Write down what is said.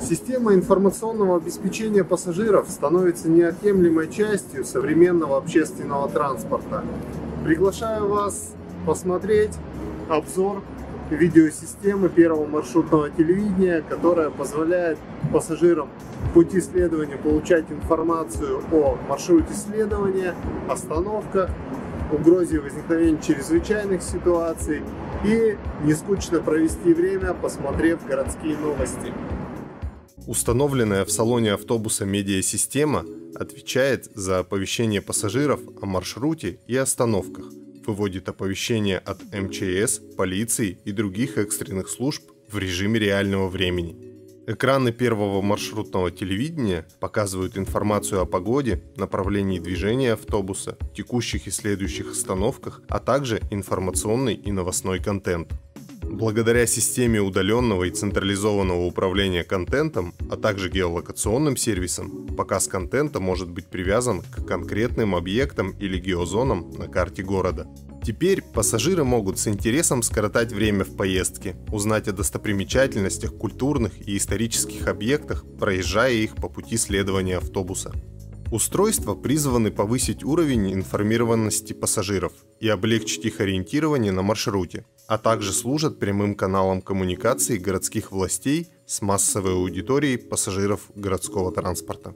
Система информационного обеспечения пассажиров становится неотъемлемой частью современного общественного транспорта. Приглашаю вас посмотреть обзор видеосистемы первого маршрутного телевидения, которая позволяет пассажирам пути следования получать информацию о маршруте следования, остановках, угрозе возникновения чрезвычайных ситуаций и не скучно провести время, посмотрев городские новости. Установленная в салоне автобуса медиасистема отвечает за оповещение пассажиров о маршруте и остановках, выводит оповещения от МЧС, полиции и других экстренных служб в режиме реального времени. Экраны первого маршрутного телевидения показывают информацию о погоде, направлении движения автобуса, текущих и следующих остановках, а также информационный и новостной контент. Благодаря системе удаленного и централизованного управления контентом, а также геолокационным сервисам, показ контента может быть привязан к конкретным объектам или геозонам на карте города. Теперь пассажиры могут с интересом скоротать время в поездке, узнать о достопримечательностях, культурных и исторических объектах, проезжая их по пути следования автобуса. Устройства призваны повысить уровень информированности пассажиров и облегчить их ориентирование на маршруте, а также служат прямым каналом коммуникации городских властей с массовой аудиторией пассажиров городского транспорта.